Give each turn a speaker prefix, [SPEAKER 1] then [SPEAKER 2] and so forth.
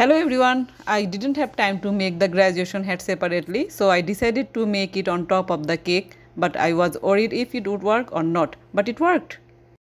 [SPEAKER 1] Hello everyone, I didn't have time to make the graduation hat separately so I decided to make it on top of the cake but I was worried if it would work or not but it worked.